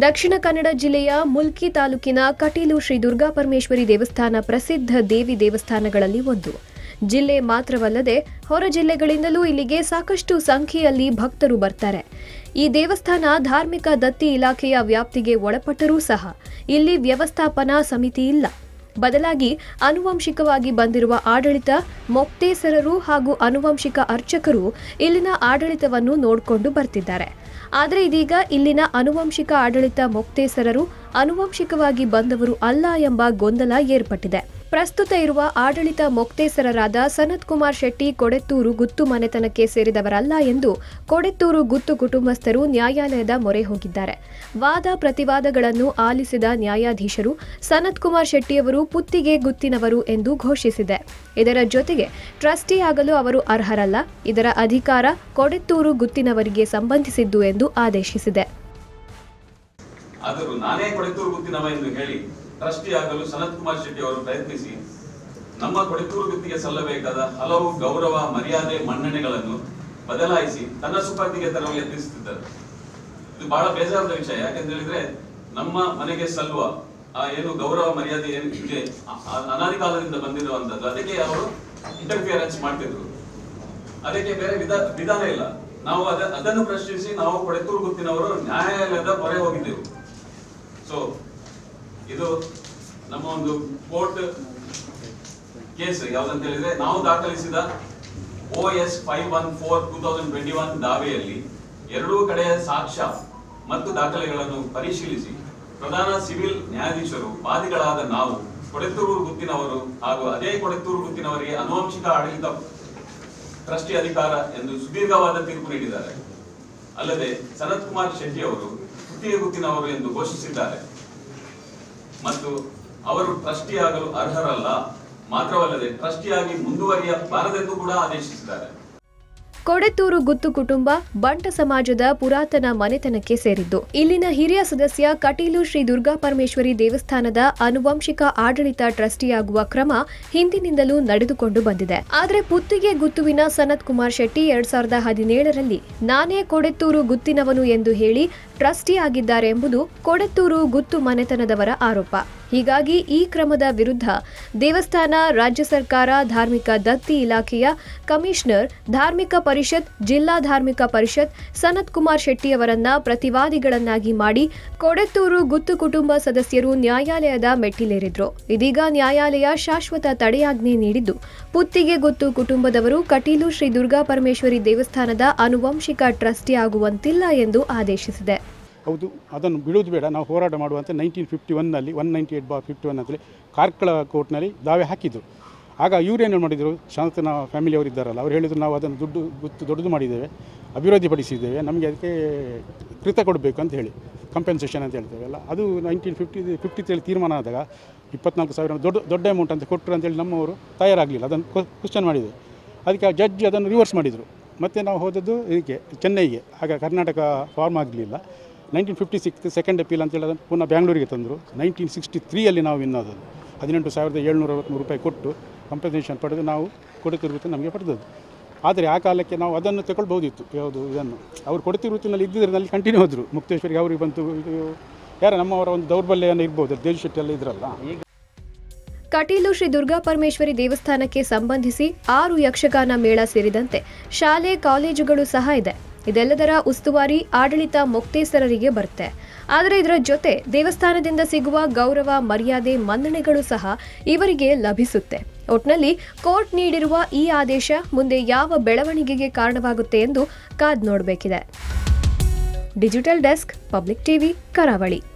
ದಕ್ಷಿಣ ಕನ್ನಡ ಜಿಲ್ಲೆಯ ಮುಲ್ಕಿ ತಾಲೂಕಿನ ಕಟೀಲು ಶ್ರೀ ದುರ್ಗಾಪರಮೇಶ್ವರಿ ದೇವಸ್ಥಾನ ಪ್ರಸಿದ್ಧ ದೇವಿ ದೇವಸ್ಥಾನಗಳಲ್ಲಿ ಒಂದು. ಜಿಲ್ಲೆ ಮಾತ್ರವಲ್ಲದೆ ಹೊರ ಜಿಲ್ಲೆಗಳಿಂದಲೂ ಇಲ್ಲಿಗೆ ಸಾಕಷ್ಟು ಸಂಖ್ಯೆಯಲ್ಲಿ ಭಕ್ತರು ಬರ್ತಾರೆ. ಈ ದೇವಸ್ಥಾನ ಧಾರ್ಮಿಕ ದತ್ತಿ ಇಲಾಖೆಯ ವ್ಯಾಪ್ತಿಗೆ ಒಳಪಟ್ಟರೂ ಸಹ ಇಲ್ಲಿ ವ್ಯವಸ್ಥಾಪನಾ ಸಮಿತಿ ಇಲ್ಲ. ಬದಲಾಗಿ ಆನುವಂಶಿಕವಾಗಿ ಬಂದಿರುವ ಆಡಳಿತ ಮೊಕ್ತೇಸರರು ಹಾಗೂ ಅನುವಂಶಿಕ ಅರ್ಚಕರು ಇಲ್ಲಿನ ಆಡಳಿತವನ್ನು ನೋಡಿಕೊಂಡು ಬರ್ತಿದ್ದಾರೆ. ಆದರೆ ಇದೀಗ ಇಲ್ಲಿನ ಅನುವಂಶಿಕ ಆಡಳಿತ ಮೊಕ್ತೇಸರರು ಅನುವಂಶಿಕವಾಗಿ ಬಂದವರು ಅಲ್ಲ ಎಂಬ ಗೊಂದಲ ಏರ್ಪಟ್ಟಿದೆ. ಪ್ರಸ್ತುತ ಇರುವ ಆಡಳಿತ ಮೊಕ್ತೇಸರರಾದ ಸನತ್ ಕುಮಾರ್ ಶೆಟ್ಟಿ ಕೊಡೆತ್ತೂರು ಗುತ್ತು ಮನೆತನಕ್ಕೆ ಸೇರಿದವರಲ್ಲ ಎಂದು ಕೊಡೆತ್ತೂರು ಗುತ್ತು ಕುಟುಂಬಸ್ಥರು ನ್ಯಾಯಾಲಯದ ಮೊರೆ ಹೋಗಿದ್ದಾರೆ. ವಾದ ಪ್ರತಿವಾದಗಳನ್ನು ಆಲಿಸಿದ ನ್ಯಾಯಾಧೀಶರು ಸನತ್ ಕುಮಾರ್ ಶೆಟ್ಟಿಯವರು ಪುತ್ತಿಗೆ ಗುತ್ತಿನವರು ಎಂದು ಘೋಷಿಸಿದೆ. ಇದರ ಜೊತೆಗೆ ಟ್ರಸ್ಟಿ ಆಗಲು ಅವರು ಅರ್ಹರಲ್ಲ. ಇದರ ಅಧಿಕಾರ ಕೊಡೆತ್ತೂರು ಗುತ್ತಿನವರಿಗೆ ಸಂಬಂಧಿಸಿದ್ದು ಎಂದು ಆದೇಶಿಸಿದೆ. ಆದರೂ ನಾನೇ ಕೊಡೆತೂರು ಗುತ್ತಿನವ ಎಂದು ಹೇಳಿ ಟ್ರಸ್ಟಿ ಆಗಲು ಸನತ್ ಕುಮಾರ್ ಶೆಟ್ಟಿ ಅವರು ಪ್ರಯತ್ನಿಸಿ. ನಮ್ಮ ಕೊಡೆತೂರು ಗುತ್ತಿಗೆ ಸಲ್ಲಬೇಕಾದ ಹಲವು ಗೌರವ, ಮರ್ಯಾದೆ, ಮನ್ನಣೆಗಳನ್ನು ಬದಲಾಯಿಸಿ ತನ್ನ ಸುಪರ್ದಿಗೆ ತರಲು ಯತ್ನಿಸುತ್ತಿದ್ದರು ಇದು ಬಹಳ ಬೇಜಾರದ ವಿಷಯ. ಯಾಕಂತ ಹೇಳಿದ್ರೆ, ನಮ್ಮ ಮನೆಗೆ ಸಲ್ಲುವ ಆ ಏನು ಗೌರವ, ಮರ್ಯಾದೆ ಏನು ಇದೆ, ಆ- ಆ ಅನಾದಿ ಕಾಲದಿಂದ ಬಂದಿರುವಂತದ್ದು ಅದಕ್ಕೆ ಅವರು ಇಂಟರ್ಫಿಯರೆನ್ಸ್ ಮಾಡ್ತಿದ್ರು. ಅದಕ್ಕೆ ಬೇರೆ ವಿಧ, ವಿಧಾನ ಇಲ್ಲ. ನಾವು ಅದ, ಅದನ್ನು ಪ್ರಶ್ನಿಸಿ ನಾವು ಕೊಡೆತೂರು ಗುತ್ತಿನವರು ನ್ಯಾಯಾಲಯದ ಮೊರೆ ಹೋಗಿದ್ದೆವು. ಇದು ನಮ್ಮ ಒಂದು ಕೋರ್ಟ್ ಕೇಸ್ ಯಾವ್ದಂತ ಹೇಳಿದ್ರೆ ನಾವು ದಾಖಲಿಸಿದ O S five one four two thousand twenty one ದಾವೆಯಲ್ಲಿ ಎರಡೂ ಕಡೆಯ ಸಾಕ್ಷ್ಯ ಮತ್ತು ದಾಖಲೆಗಳನ್ನು ಪರಿಶೀಲಿಸಿ ಪ್ರಧಾನ ಸಿವಿಲ್ ನ್ಯಾಯಾಧೀಶರು ವಾದಿಗಳಾದ ನಾವು ಕೊಡೆತ್ತೂರು ಗುತ್ತಿನವರು ಹಾಗೂ ಅದೇ ಕೊಡೆತ್ತೂರು ಗುತ್ತಿನವರಿಗೆ ಅನುವಂಶಿಕ ಆಡಳಿತ ಟ್ರಸ್ಟಿ ಅಧಿಕಾರ ಎಂದು ಸುದೀರ್ಘವಾದ ತೀರ್ಪು ನೀಡಿದ್ದಾರೆ. ಅಲ್ಲದೆ ಸನತ್ ಕುಮಾರ್ ಶೆಟ್ಟಿ ಅವರು ಗುತ್ತಿಗೆ ಗುತ್ತಿನವರು ಎಂದು ಘೋಷಿಸಿದ್ದಾರೆ. ಮತ್ತು ಅವರು ಟ್ರಸ್ಟಿ ಆಗಲು ಅರ್ಹರಲ್ಲ ಮಾತ್ರವಲ್ಲದೆ ಟ್ರಸ್ಟಿಯಾಗಿ ಮುಂದುವರಿಯಬಾರದೆಂದು ಕೂಡ ಆದೇಶಿಸಿದ್ದಾರೆ. ಕೊಡೆತ್ತೂರು ಗುತ್ತು ಕುಟುಂಬ ಬಂಟ ಸಮಾಜದ ಪುರಾತನ ಮನೆತನಕ್ಕೆ ಸೇರಿದ್ದು. ಇಲ್ಲಿನ ಹಿರಿಯ ಸದಸ್ಯ ಕಟೀಲು ಶ್ರೀ ದುರ್ಗಾ ಪರಮೇಶ್ವರಿ ದೇವಸ್ಥಾನದ ಆನುವಂಶಿಕ ಆಡಳಿತ ಟ್ರಸ್ಟಿಯಾಗುವ ಕ್ರಮ ಹಿಂದಿನಿಂದಲೂ ನಡೆದುಕೊಂಡು ಬಂದಿದೆ. ಆದರೆ ಪುತ್ತಿಗೆ ಗುತ್ತುವಿನ ಸನತ್ ಕುಮಾರ್ ಶೆಟ್ಟಿ ಎರಡ್ ಸಾವಿರದ ಹದಿನೇಳರಲ್ಲಿ ನಾನೇ ಕೊಡೆತ್ತೂರು ಗುತ್ತಿನವನು ಎಂದು ಹೇಳಿ ಟ್ರಸ್ಟಿ ಆಗಿದ್ದಾರೆ ಎಂಬುದು ಕೊಡೆತ್ತೂರು ಗುತ್ತು ಮನೆತನದವರ ಆರೋಪ. ಹೀಗಾಗಿ ಈ ಕ್ರಮದ ವಿರುದ್ಧ ದೇವಸ್ಥಾನ, ರಾಜ್ಯ ಸರ್ಕಾರ, ಧಾರ್ಮಿಕ ದತ್ತಿ ಇಲಾಖೆಯ ಕಮಿಷನರ್, ಧಾರ್ಮಿಕ ಪರಿಷತ್, ಜಿಲ್ಲಾ ಧಾರ್ಮಿಕ ಪರಿಷತ್ ಸನತ್ ಕುಮಾರ್ ಶೆಟ್ಟಿಯವರನ್ನ ಪ್ರತಿವಾದಿಗಳನ್ನಾಗಿ ಮಾಡಿ ಕೊಡೆತ್ತೂರು ಗುತ್ತು ಕುಟುಂಬ ಸದಸ್ಯರು ನ್ಯಾಯಾಲಯದ ಮೆಟ್ಟಿಲೇರಿದ್ರು. ಇದೀಗ ನ್ಯಾಯಾಲಯ ಶಾಶ್ವತ ತಡೆಯಾಜ್ಞೆ ನೀಡಿದ್ದು, ಪುತ್ತಿಗೆ ಗುತ್ತು ಕುಟುಂಬದವರು ಕಟೀಲು ಶ್ರೀ ದುರ್ಗಾ ಪರಮೇಶ್ವರಿ ದೇವಸ್ಥಾನದ ಆನುವಂಶಿಕ ಟ್ರಸ್ಟಿ ಆಗುವಂತಿಲ್ಲ ಎಂದು ಆದೇಶಿಸಿದೆ. ಹೌದು, ಅದನ್ನು ಬಿಡುವುದು ಬೇಡ. ನಾವು ಹೋರಾಟ ಮಾಡುವಂತೆ ನೈನ್ಟೀನ್ ಫಿಫ್ಟಿ ಒನ್ನಲ್ಲಿ ಒನ್ ನೈಂಟಿ ಏಟ್ ಬಾ ಫಿಫ್ಟಿ ಒನ್ ಅಂತೇಳಿ ಕಾರ್ಕಳ ಕೋರ್ಟ್ನಲ್ಲಿ ದಾವೆ ಹಾಕಿದ್ರು. ಆಗ ಇವರೇನು ಮಾಡಿದರು? ಶಾಂತನ ಫ್ಯಾಮಿಲಿಯವರು ಇದ್ದಾರಲ್ಲ, ಅವ್ರು ಹೇಳಿದರು ನಾವು ಅದನ್ನು ದುಡ್ಡು, ಗೊತ್ತು ದೊಡ್ಡದು ಮಾಡಿದ್ದೇವೆ ಅಭಿವೃದ್ಧಿಪಡಿಸಿದ್ದೇವೆ ನಮಗೆ ಅದಕ್ಕೆ ಕೃತ ಕೊಡಬೇಕು ಅಂತ ಹೇಳಿ ಕಂಪೆನ್ಸೇಷನ್ ಅಂತ ಹೇಳ್ತೇವಲ್ಲ ಅದು ನೈನ್ಟೀನ್ ಫಿಫ್ಟಿ ಫಿಫ್ಟಿ ತೇಳಿ ತೀರ್ಮಾನ ಆದಾಗ ಇಪ್ಪತ್ನಾಲ್ಕು ಸಾವಿರ ದೊಡ್ಡ ದೊಡ್ಡ ಅಮೌಂಟ್ ಅಂತ ಕೊಟ್ಟರು ಅಂತೇಳಿ ನಮ್ಮವರು ತಯಾರಾಗಲಿಲ್ಲ. ಅದನ್ನು ಕ್ವಶನ್ ಮಾಡಿದೆ. ಅದಕ್ಕೆ ಆ ಜಡ್ಜ್ ಅದನ್ನು ರಿವರ್ಸ್ ಮಾಡಿದರು. ಮತ್ತು ನಾವು ಹೋದದ್ದು ಇದಕ್ಕೆ, ಚೆನ್ನೈಗೆ. ಆಗ ಕರ್ನಾಟಕ ಫಾರ್ಮ್ ಆಗಲಿಲ್ಲ. Nineteen fifty six second appeal ಅಂತ ಹೇಳಿದ್ರೆ ಪುನಃ ಬ್ಯಾಂಗ್ಳೂರಿಗೆ ತಂದರು. ನೈನ್ಟೀನ್ ಸಿಕ್ಸ್ಟಿ ತ್ರೀಯಲ್ಲಿ ನಾವು ವಿನ್ ಆದದ್ದು. ಹದಿನೆಂಟು ಸಾವಿರದ ಏಳ್ನೂರ ಅರವತ್ತ್ಮೂರು ರೂಪಾಯಿ ಕೊಟ್ಟು ಕಂಪನ್ಸೇಷನ್ ಪಡೆದು ನಾವು ಕೊಡುತ್ತಿರುವುದು ನಮಗೆ ಪಡೆದದ್ದು ಆದರೆ ಆ ಕಾಲಕ್ಕೆ ನಾವು ಅದನ್ನು ತಗೊಳ್ಬೋದಿತ್ತು ಯಾವುದು, ಇದನ್ನು. ಅವರು ಕೊಡುತ್ತಿರುತ್ತಿನಲ್ಲಿ ಇದ್ದಿದ್ರೆ ಅಲ್ಲಿ ಕಂಟಿನ್ಯೂ ಹೋದರು. ಮುಕ್ತೇಶ್ವರಿಗೆ ಅವರಿಗೆ ಬಂತು ಯಾರ ನಮ್ಮವರ ಒಂದು ದೌರ್ಬಲ್ಯವನ್ನು ಇರ್ಬೋದು ದೇವ್ ಶೆಟ್ಟಿ ಎಲ್ಲ ಇದ್ರಲ್ಲ. ಕಟೀಲು ಶ್ರೀ ದುರ್ಗಾ ಪರಮೇಶ್ವರಿ ದೇವಸ್ಥಾನಕ್ಕೆ ಸಂಬಂಧಿಸಿ ಆರು ಯಕ್ಷಗಾನ ಮೇಳ ಸೇರಿದಂತೆ ಶಾಲೆ, ಕಾಲೇಜುಗಳು ಸಹ ಇದೆ. ಇದೆಲ್ಲದರ ಉಸ್ತುವಾರಿ ಆಡಳಿತ ಮೊಕ್ತೇಸರರಿಗೆ ಬರುತ್ತೆ. ಆದರೆ ಇದರ ಜೊತೆ ದೇವಸ್ಥಾನದಿಂದ ಸಿಗುವ ಗೌರವ, ಮರ್ಯಾದೆ, ಮನ್ನಣೆಗಳು ಸಹ ಇವರಿಗೆ ಲಭಿಸುತ್ತೆ. ಒಟ್ನಲ್ಲಿ ಕೋರ್ಟ್ ನೀಡಿರುವ ಈ ಆದೇಶ ಮುಂದೆ ಯಾವ ಬೆಳವಣಿಗೆಗೆ ಕಾರಣವಾಗುತ್ತೆ ಎಂದು ಕಾದ್ ನೋಡಬೇಕಿದೆ. Digital desk, public TV, Karavali.